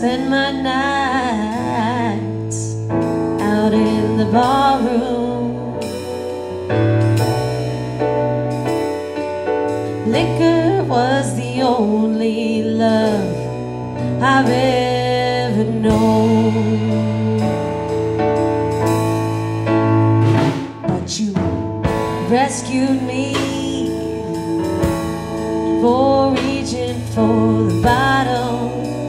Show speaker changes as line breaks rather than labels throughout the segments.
spend my nights out in the barroom. Liquor was the only love I've ever known. But you rescued me for reaching for the bottle.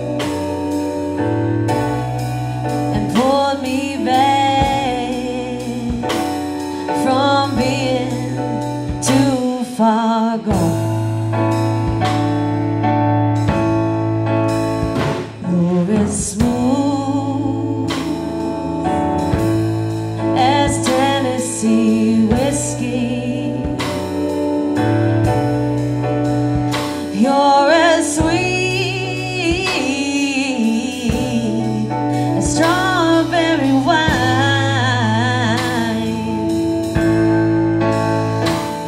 Strawberry wine.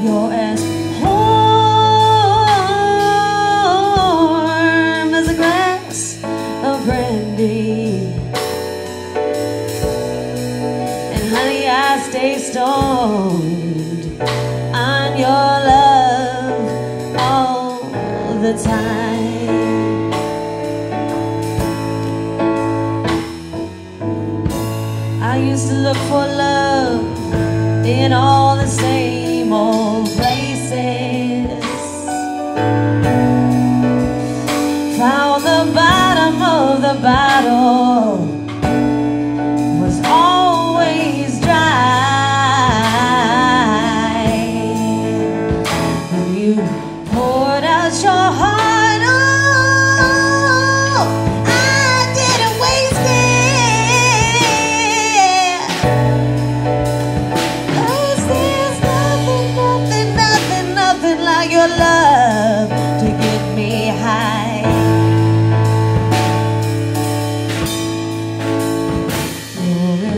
You're as warm as a glass of brandy. And honey, I stay stoned on your love all the time. Used to look for love in all the same old places. Found the bottom of the bottle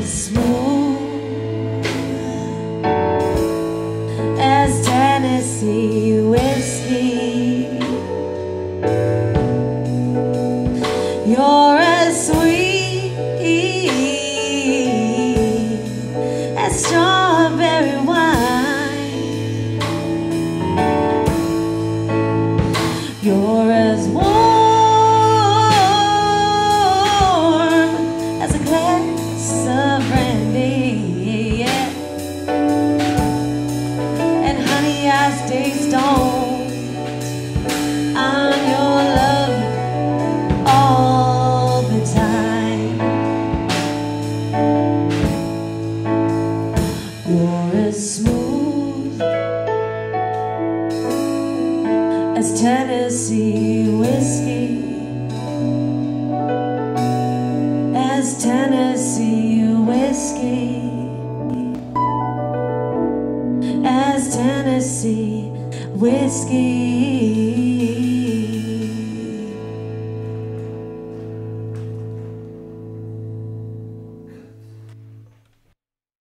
as smooth as Tennessee whiskey. You're as sweet as on your love all the time. You're as smooth as Tennessee whiskey, as Tennessee whiskey, as Tennessee whiskey.